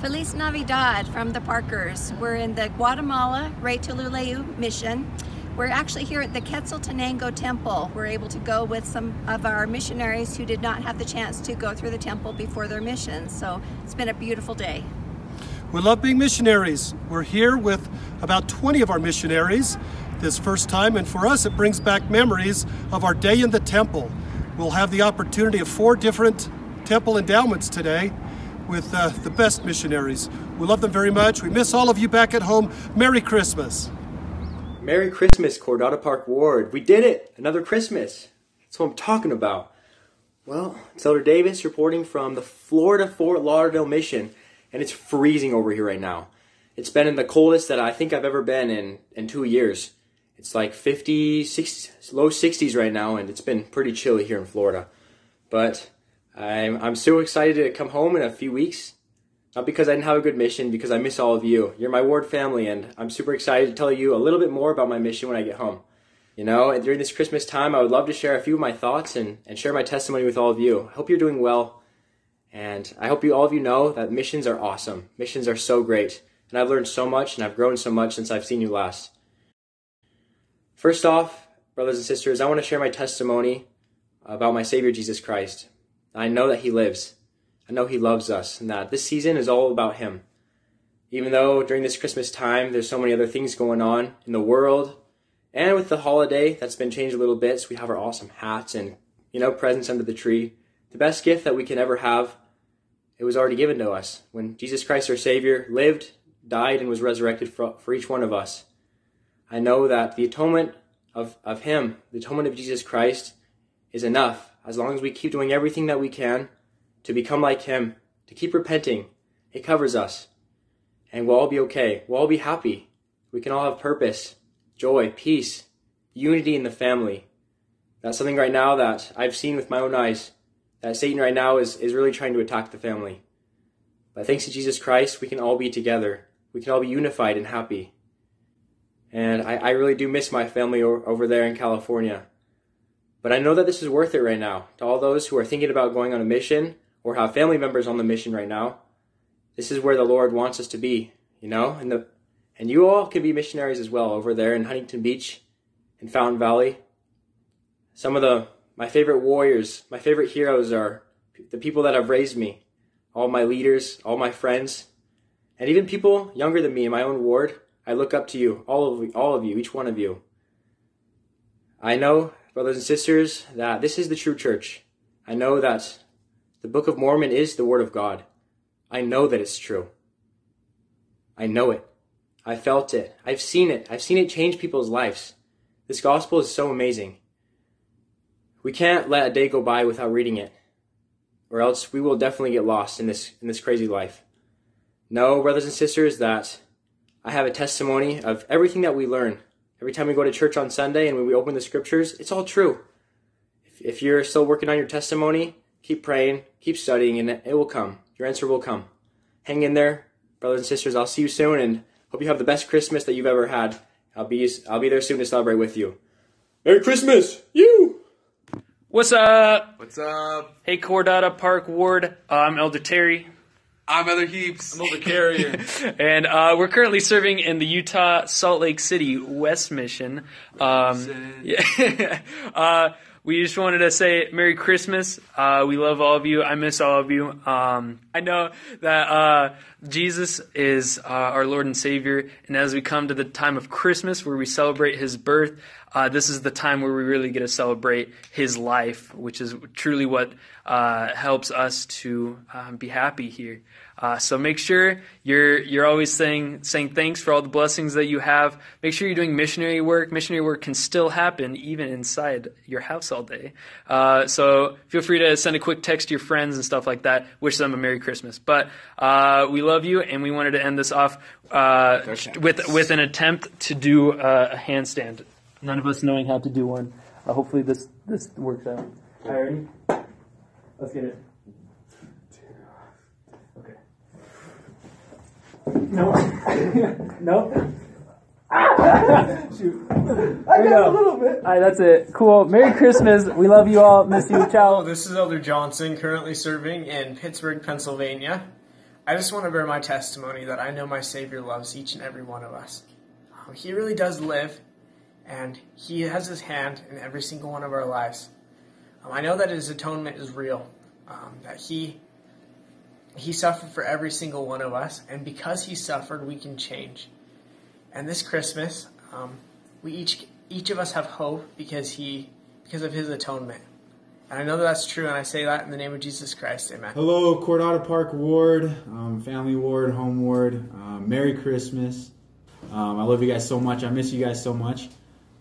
Feliz Navidad from the Parkers. We're in the Guatemala Retalhuleu mission. We're actually here at the Quetzaltenango Temple. We're able to go with some of our missionaries who did not have the chance to go through the temple before their mission. So it's been a beautiful day. We love being missionaries. We're here with about 20 of our missionaries this first time, and for us, it brings back memories of our day in the temple. We'll have the opportunity of four different temple endowments today with uh, the best missionaries. We love them very much. We miss all of you back at home. Merry Christmas. Merry Christmas, Cordata Park Ward. We did it! Another Christmas. That's what I'm talking about. Well, it's Elder Davis reporting from the Florida Fort Lauderdale Mission, and it's freezing over here right now. It's been in the coldest that I think I've ever been in in two years. It's like 50, 60, low 60s right now, and it's been pretty chilly here in Florida. But I'm, I'm so excited to come home in a few weeks. Not because I didn't have a good mission, because I miss all of you. You're my ward family, and I'm super excited to tell you a little bit more about my mission when I get home. You know, and during this Christmas time, I would love to share a few of my thoughts and, and share my testimony with all of you. I hope you're doing well, and I hope you all of you know that missions are awesome. Missions are so great, and I've learned so much, and I've grown so much since I've seen you last. First off, brothers and sisters, I want to share my testimony about my Savior Jesus Christ. I know that He lives. I know He loves us, and that this season is all about Him. Even though during this Christmas time there's so many other things going on in the world, and with the holiday that's been changed a little bit, so we have our awesome hats and you know presents under the tree. The best gift that we can ever have, it was already given to us when Jesus Christ, our Savior, lived, died, and was resurrected for, for each one of us. I know that the atonement of, of Him, the atonement of Jesus Christ, is enough as long as we keep doing everything that we can to become like Him, to keep repenting. It covers us. And we'll all be okay. We'll all be happy. We can all have purpose, joy, peace, unity in the family. That's something right now that I've seen with my own eyes. That Satan right now is, is really trying to attack the family. But thanks to Jesus Christ, we can all be together. We can all be unified and happy. And I, I really do miss my family over there in California. But I know that this is worth it right now. To all those who are thinking about going on a mission or have family members on the mission right now, this is where the Lord wants us to be, you know? And the and you all can be missionaries as well over there in Huntington Beach in Fountain Valley. Some of the my favorite warriors, my favorite heroes are the people that have raised me, all my leaders, all my friends, and even people younger than me in my own ward I look up to you, all of all of you, each one of you. I know, brothers and sisters, that this is the true church. I know that the Book of Mormon is the Word of God. I know that it's true. I know it. I felt it. I've seen it. I've seen it change people's lives. This gospel is so amazing. We can't let a day go by without reading it, or else we will definitely get lost in this in this crazy life. Know, brothers and sisters, that I have a testimony of everything that we learn. Every time we go to church on Sunday and when we open the scriptures, it's all true. If, if you're still working on your testimony, keep praying, keep studying, and it will come. Your answer will come. Hang in there, brothers and sisters. I'll see you soon, and hope you have the best Christmas that you've ever had. I'll be I'll be there soon to celebrate with you. Merry Christmas, you. What's up? What's up? Hey, Cordata Park Ward. Uh, I'm Elder Terry. I'm Elder Heaps. I'm Elder Carrier. and uh, we're currently serving in the Utah Salt Lake City West Mission. Um, yeah. uh, we just wanted to say Merry Christmas. Uh, we love all of you. I miss all of you. Um, I know that uh, Jesus is uh, our Lord and Savior, and as we come to the time of Christmas where we celebrate His birth, uh, this is the time where we really get to celebrate His life, which is truly what uh, helps us to um, be happy here. Uh, so make sure you're you're always saying saying thanks for all the blessings that you have. Make sure you're doing missionary work. Missionary work can still happen even inside your house all day. Uh, so feel free to send a quick text to your friends and stuff like that. Wish them a Merry Christmas. But uh, we love you, and we wanted to end this off uh, with with an attempt to do uh, a handstand. None of us knowing how to do one. Uh, hopefully this this works out. All right. Let's get it. No. no. Shoot. I got a little bit. All right, that's it. Cool. Merry Christmas. We love you all. Miss you. Ciao. Hello, this is Elder Johnson, currently serving in Pittsburgh, Pennsylvania. I just want to bear my testimony that I know my Savior loves each and every one of us. Um, he really does live, and He has His hand in every single one of our lives. Um, I know that His atonement is real, um, that He He suffered for every single one of us, and because He suffered, we can change. And this Christmas, um, we each each of us have hope because He because of His atonement. And I know that that's true, and I say that in the name of Jesus Christ. Amen. Hello, Cordata Park Ward, um, Family Ward, Home Ward. Um, Merry Christmas. Um, I love you guys so much. I miss you guys so much.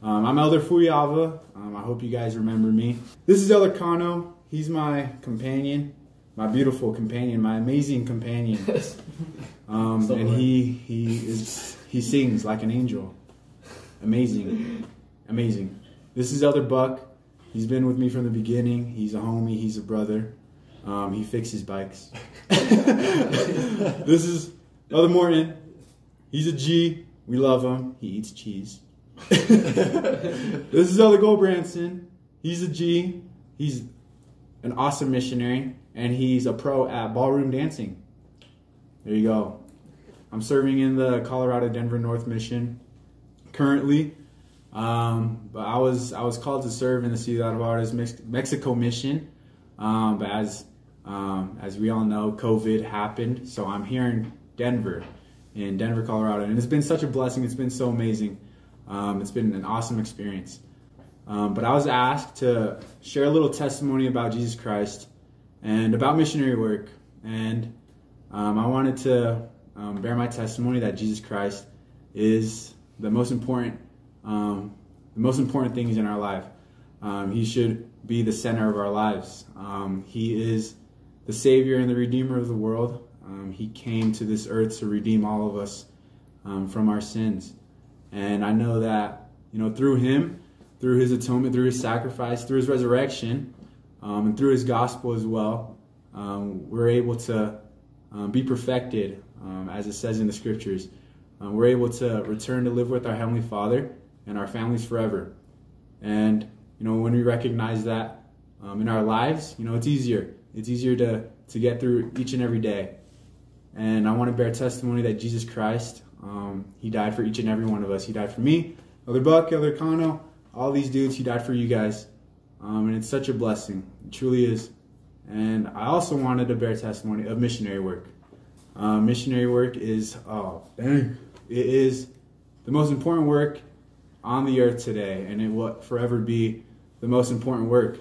Um, I'm Elder Fuiava. Um, I hope you guys remember me. This is Elder Kano. He's my companion, my beautiful companion, my amazing companion. Um, and he he is he sings like an angel. Amazing, amazing. This is Elder Buck. He's been with me from the beginning. He's a homie. He's a brother. Um, he fixes bikes. this is Elder Morton. He's a G. We love him. He eats cheese. this is Elder Goldbranson. He's a G. He's an awesome missionary, and he's a pro at ballroom dancing. There you go. I'm serving in the Colorado Denver North Mission currently. Um, but I was I was called to serve in the Ciudad Juarez Mex- Mexico mission. Um, but as um, as we all know, COVID happened, so I'm here in Denver, in Denver, Colorado, and it's been such a blessing. It's been so amazing. Um, it's been an awesome experience. Um, but I was asked to share a little testimony about Jesus Christ and about missionary work, and um, I wanted to um, bear my testimony that Jesus Christ is the most important, um, the most important things in our life. Um, he should be the center of our lives. Um, he is the Savior and the Redeemer of the world. He came to this earth to redeem all of us from our sins, and I know that you know through Him, through His atonement, through His sacrifice, through His resurrection, um, and through His gospel as well, we're able to be perfected um, as it says in the scriptures. Um, we're able to return to live with our Heavenly Father and our families forever. And, you know, when we recognize that um, in our lives, you know, it's easier. It's easier to, to get through each and every day. And I want to bear testimony that Jesus Christ, um, He died for each and every one of us. He died for me, Elder Buck, Elder Kano, all these dudes. who died for you guys. Um, and it's such a blessing. It truly is. And I also wanted to bear testimony of missionary work. Uh, missionary work is, oh, dang, it is the most important work on the earth today, and it will forever be the most important work.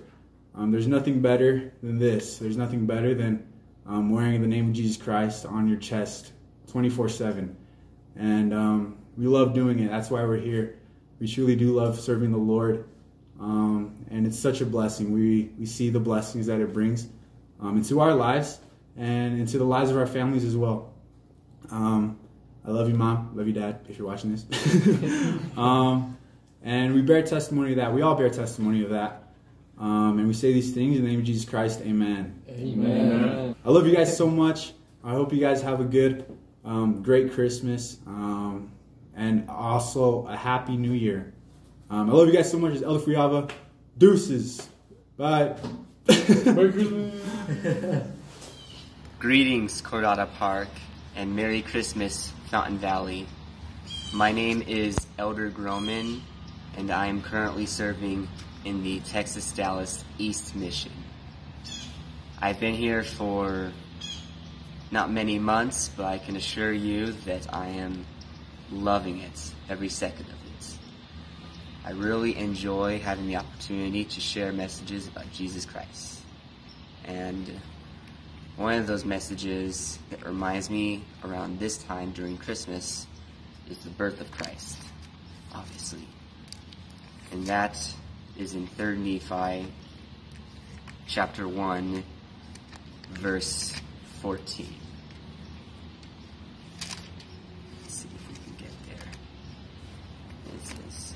Um, there's nothing better than this. There's nothing better than um, wearing the name of Jesus Christ on your chest 24 7. And um, we love doing it. That's why we're here. We truly do love serving the Lord. Um, and it's such a blessing. We, we see the blessings that it brings um, into our lives and into the lives of our families as well. Um, I love you, mom. Love you, dad, if you're watching this. um, and we bear testimony of that. We all bear testimony of that. Um, and we say these things in the name of Jesus Christ. Amen. Amen. I love you guys so much. I hope you guys have a good, um, great Christmas, um, and also a happy New Year. Um, I love you guys so much. It's Elder Fuiava. Deuces. Bye. Merry Christmas. Greetings, Cordata Park, and Merry Christmas, Fountain Valley. My name is Elder Grohmann, and I am currently serving in the Texas Dallas East Mission. I've been here for not many months, but I can assure you that I am loving it every second of it. I really enjoy having the opportunity to share messages about Jesus Christ. And one of those messages that reminds me around this time during Christmas is the birth of Christ, obviously. And that is in 3rd Nephi chapter 1 verse 14. Let's see if we can get there. It says,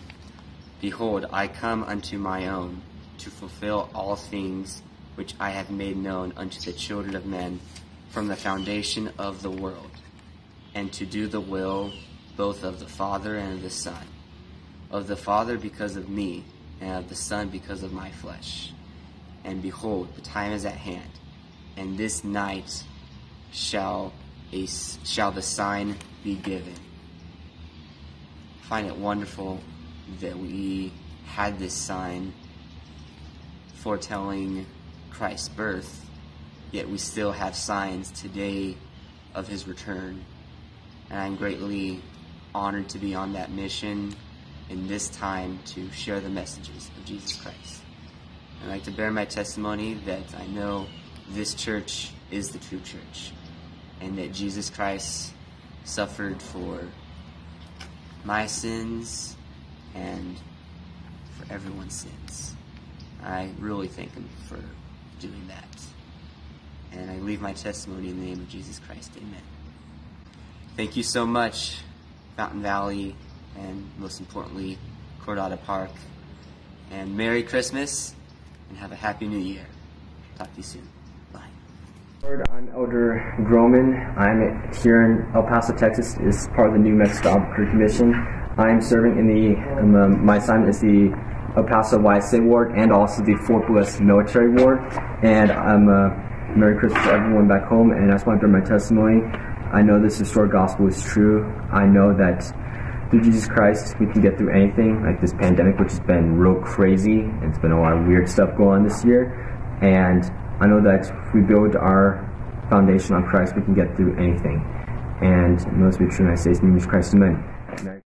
Behold, I come unto my own to fulfill all things which I have made known unto the children of men from the foundation of the world, and to do the will both of the Father and of the Son, of the Father because of me, and of the Son because of my flesh. And behold, the time is at hand, and this night shall a, shall the sign be given. I find it wonderful that we had this sign foretelling Christ's birth, yet we still have signs today of his return. And I'm greatly honored to be on that mission in this time to share the messages of Jesus Christ. I'd like to bear my testimony that I know this church is the true church and that Jesus Christ suffered for my sins and for everyone's sins. I really thank him for doing that. And I leave my testimony in the name of Jesus Christ. Amen. Thank you so much, Fountain Valley, and most importantly, Cordata Park. And Merry Christmas, and have a Happy New Year. Talk to you soon. Bye. I'm Elder Grohmann. I'm here in El Paso, Texas, as part of the New Mexico Albuquerque Mission. I'm serving in the, um, um, my assignment is the El Paso YSA Ward and also the Fort Bliss Military Ward. And I'm uh, Merry Christmas to everyone back home, and I just want to bring my testimony. I know this historic gospel is true. I know that through Jesus Christ, we can get through anything, like this pandemic, which has been real crazy. and It's been a lot of weird stuff going on this year. And I know that if we build our foundation on Christ, we can get through anything. And most of the true United States name is Christ. Amen.